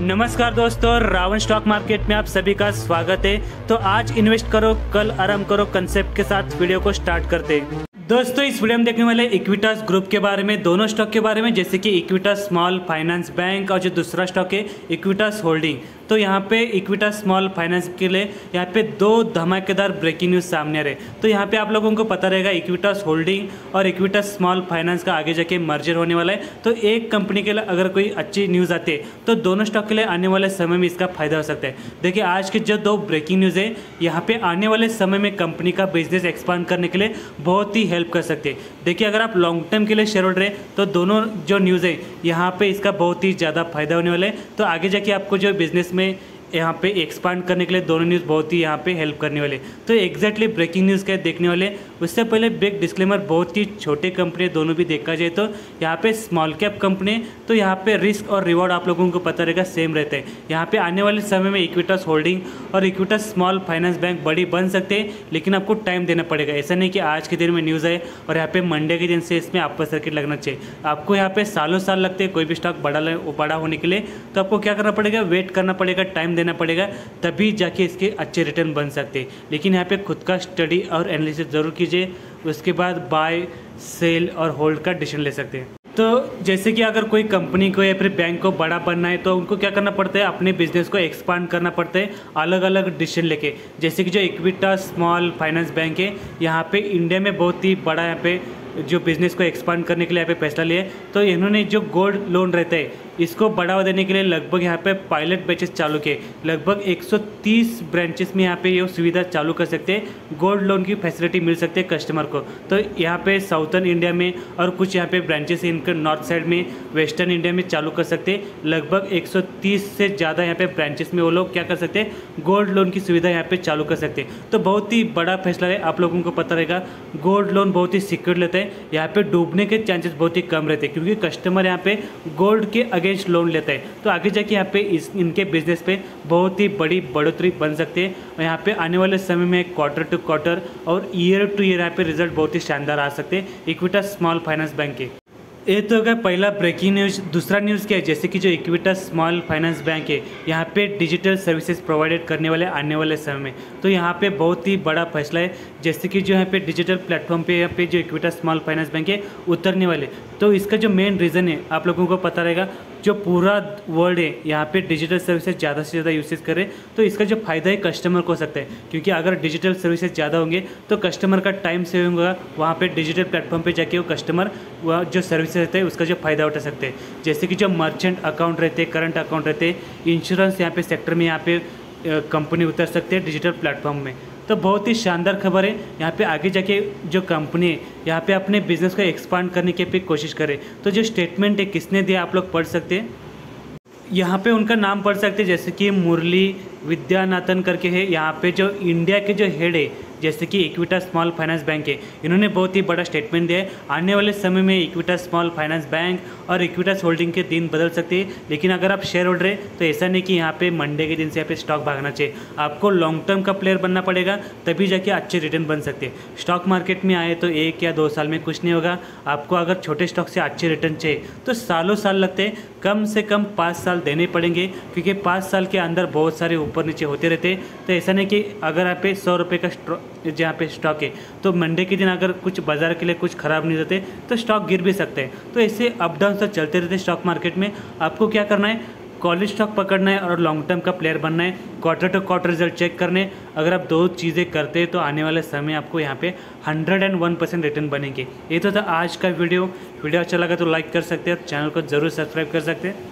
नमस्कार दोस्तों, Ravan stock market में आप सभी का स्वागत है। तो आज इन्वेस्ट करो, कल आराम करो कंसेप्ट के साथ वीडियो को स्टार्ट करते दोस्तों, इस वीडियो में देखने वाले इक्विटास ग्रुप के बारे में, दोनों स्टॉक के बारे में, जैसे कि इक्विटास स्मॉल फाइनेंस बैंक और जो दूसरा स्टॉक है इक्विटास होल्डिंग तो यहाँ पे इक्विटा स्मॉल फाइनेंस के लिए यहाँ पे दो धमाकेदार ब्रेकिंग न्यूज़ सामने आ रहे तो यहाँ पे आप लोगों को पता रहेगा इक्विटास होल्डिंग और इक्विटास स्मॉल फाइनेंस का आगे जाके मर्जर होने वाला है। तो एक कंपनी के लिए अगर कोई अच्छी न्यूज़ आती है तो दोनों स्टॉक के लिए आने वाले समय में इसका फ़ायदा हो सकता है। देखिए, आज के जो दो ब्रेकिंग न्यूज़ है, यहाँ पे आने वाले समय में कंपनी का बिज़नेस एक्सपांड करने के लिए बहुत ही हेल्प कर सकते हैं। देखिए, अगर आप लॉन्ग टर्म के लिए शेयर होल्डर हैं तो दोनों जो न्यूज़ है, यहाँ पर इसका बहुत ही ज़्यादा फ़ायदा होने वाला है। तो आगे जाके आपको जो बिज़नेस में में यहाँ पे एक्सपांड करने के लिए दोनों न्यूज़ बहुत ही यहाँ पे हेल्प करने वाले। तो एग्जैक्टली ब्रेकिंग न्यूज़ क्या देखने वाले? उससे पहले बिग डिस्क्लेमर बहुत ही छोटे कंपनी दोनों भी देखा जाए तो यहाँ पे स्मॉल कैप कंपनी तो यहाँ पे रिस्क और रिवॉर्ड आप लोगों को पता रहेगा सेम रहता है। यहाँ पे आने वाले समय में इक्विटस होल्डिंग और इक्विटस स्मॉल फाइनेंस बैंक बड़ी बन सकते हैं, लेकिन आपको टाइम देना पड़ेगा। ऐसा नहीं कि आज के दिन में न्यूज़ आए और यहाँ पे मंडे के दिन से इसमें आपका सर्किट लगना चाहिए। आपको यहाँ पे सालों साल लगते हैं, कोई भी स्टॉक बड़ा बड़ा होने के लिए तो आपको क्या करना पड़ेगा? वेट करना पड़ेगा टाइम देना पड़ेगा, तभी जाके इसके अच्छे रिटर्न बन सकते। लेकिन यहाँ पे खुद का स्टडी और एनालिसिस ज़रूर कीजिए, उसके बाद बाय सेल और होल्ड का डिसीज़न ले सकते हैं। तो जैसे कि अगर कोई कंपनी को या फिर बैंक को बड़ा बनना है तो उनको क्या करना पड़ता है? अपने बिज़नेस को एक्सपांड करना पड़ता है अलग अलग डिसीज़न लेके। जैसे कि जो इक्विटा स्मॉल फाइनेंस बैंक है, यहाँ पे इंडिया में बहुत ही बड़ा यहाँ पे जो बिज़नेस को एक्सपांड करने के लिए यहाँ पे फैसला लिया तो इन्होंने जो गोल्ड लोन रहता है इसको बढ़ावा देने के लिए लगभग यहाँ पे पायलट बैचेस चालू किए। लगभग 130 ब्रांचेस में यहाँ पे ये सुविधा चालू कर सकते हैं। गोल्ड लोन की फैसिलिटी मिल सकती है कस्टमर को। तो यहाँ पे साउथर्न इंडिया में और कुछ यहाँ पे ब्रांचेस इनके नॉर्थ साइड में वेस्टर्न इंडिया में चालू कर सकते लगभग एक सौ तीस से ज़्यादा यहाँ पे ब्रांचेस में वो लोग क्या कर सकते हैं? गोल्ड लोन की सुविधा यहाँ पे चालू कर सकते हैं। तो बहुत ही बड़ा फैसला है, आप लोगों को पता रहेगा। गोल्ड लोन बहुत ही सिक्योर लेते हैं। यहाँ पे डूबने के चांसेस बहुत ही कम रहते हैं, क्योंकि कस्टमर यहाँ पे गोल्ड के अगेंस्ट लोन लेता है। तो आगे जाके यहाँ पे इस, इनके बिज़नेस पे बहुत ही बड़ी बढ़ोतरी बन सकती है और यहाँ पे आने वाले समय में क्वार्टर टू क्वार्टर और ईयर टू ईयर यहाँ पे रिज़ल्ट बहुत ही शानदार आ सकते हैं इक्विटा स्मॉल फाइनेंस बैंक के। ये तो होगा पहला ब्रेकिंग न्यूज़ दूसरा न्यूज़ क्या है? जैसे कि जो इक्विटा स्मॉल फाइनेंस बैंक है, यहाँ पे डिजिटल सर्विसेज़ प्रोवाइडेड करने वाले आने वाले समय में। तो यहाँ पे बहुत ही बड़ा फैसला है। जैसे कि जो यहाँ पे डिजिटल प्लेटफॉर्म पे यहाँ पे जो इक्विटा स्मॉल फाइनेंस बैंक है, उतरने वाले। तो इसका जो मेन रीज़न है, आप लोगों को पता रहेगा जो पूरा वर्ल्ड है, यहाँ पे डिजिटल सर्विसेज़ ज़्यादा से ज़्यादा यूसेज करें तो इसका जो फ़ायदा है कस्टमर को हो सकता है। क्योंकि अगर डिजिटल सर्विसेज़ ज़्यादा होंगे तो कस्टमर का टाइम सेविंग होगा, वहाँ पे डिजिटल प्लेटफॉर्म पे जाके वो कस्टमर वह जो सर्विसेज़ रहते हैं, उसका जो फ़ायदा उठा सकते हैं। जैसे कि जो मर्चेंट अकाउंट रहते हैं करंट अकाउंट रहते हैं इंश्योरेंस यहाँ पे सेक्टर में यहाँ पे कंपनी उतर सकते हैं डिजिटल प्लेटफॉर्म में। तो बहुत ही शानदार खबर है। यहाँ पे आगे जाके जो कंपनी है, यहाँ पे अपने बिज़नेस को एक्सपांड करने की भी कोशिश करे। तो जो स्टेटमेंट है, किसने दिया आप लोग पढ़ सकते हैं? यहाँ पे उनका नाम पढ़ सकते हैं, जैसे कि मुरली विद्यानाथन करके है। यहाँ पे जो इंडिया के जो हेड है जैसे कि इक्विटा स्मॉल फाइनेंस बैंक है। इन्होंने बहुत ही बड़ा स्टेटमेंट दिया है। आने वाले समय में इक्विटा स्मॉल फाइनेंस बैंक और इक्विटास होल्डिंग के दिन बदल सकते हैं। लेकिन अगर आप शेयर होल्डर हैं तो ऐसा नहीं कि यहाँ पे मंडे के दिन से यहाँ पे स्टॉक भागना चाहिए। आपको लॉन्ग टर्म का प्लेयर बनना पड़ेगा, तभी जाके अच्छे रिटर्न बन सकते हैं। स्टॉक मार्केट में आए तो एक या दो साल में कुछ नहीं होगा। आपको अगर छोटे स्टॉक से अच्छे रिटर्न चाहिए तो सालों साल लगते हैं। कम से कम पाँच साल देने पड़ेंगे, क्योंकि पाँच साल के अंदर बहुत सारे ऊपर नीचे होते रहते तो ऐसा नहीं कि अगर आप सौ रुपये का जहाँ पे स्टॉक है। तो मंडे के दिन अगर कुछ बाज़ार के लिए कुछ ख़राब नहीं रहते तो स्टॉक गिर भी सकते हैं। तो ऐसे अप डाउन तो चलते रहते स्टॉक मार्केट में। आपको क्या करना है? कॉलेज स्टॉक पकड़ना है और लॉन्ग टर्म का प्लेयर बनना है। Quarter to quarter result check करने। अगर आप दो चीज़ें करते हैं तो आने वाले समय आपको यहाँ पे hundred and one percent return बनेंगे। ये तो था आज का वीडियो। वीडियो अच्छा लगा तो लाइक कर सकते हैं और चैनल को ज़रूर सब्सक्राइब कर सकते हैं।